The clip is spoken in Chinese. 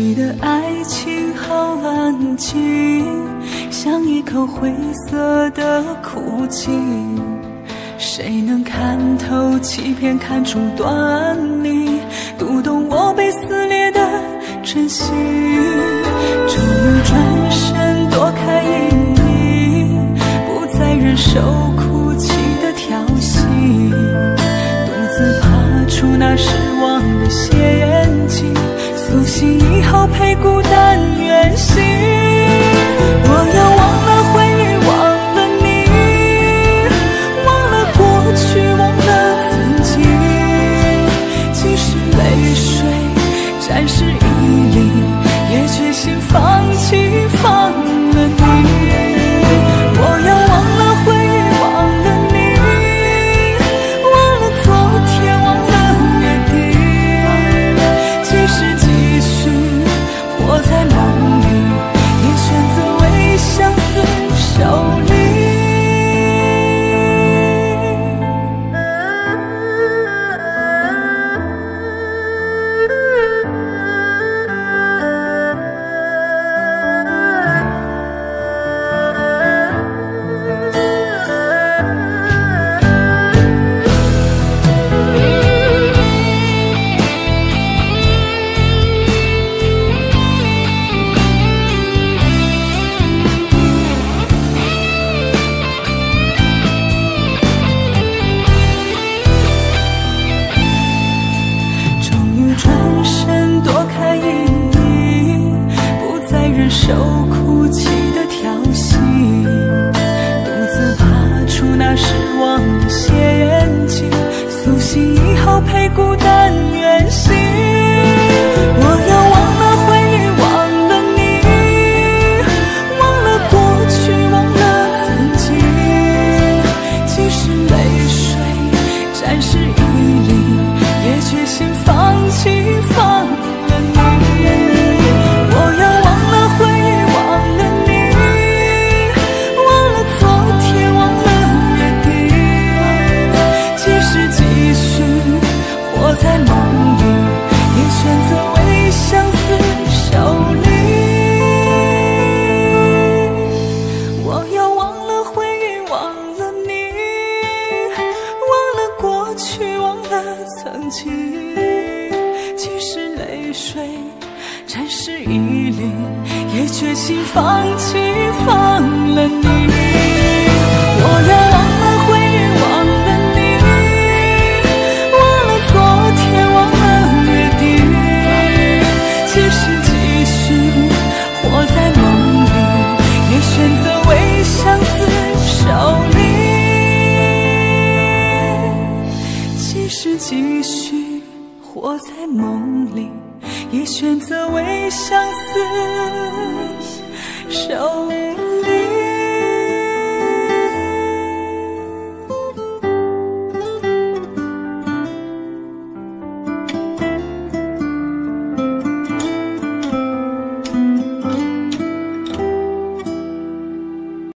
你的爱情好安静，像一口灰色的枯井。谁能看透欺骗，看出端倪，读懂我被撕裂的真心？终于转身躲开阴影，不再忍受哭泣的调戏，独自爬出那失望的陷阱。醒以后陪孤单远行。我要忘了回忆，忘了你，忘了过去，忘了曾经。即使泪水沾湿衣受哭泣的挑衅，独自爬出那失望的陷阱，苏醒以后陪孤单。即使泪水沾湿衣领，也决心放弃，放了你。梦里也选择为相思守。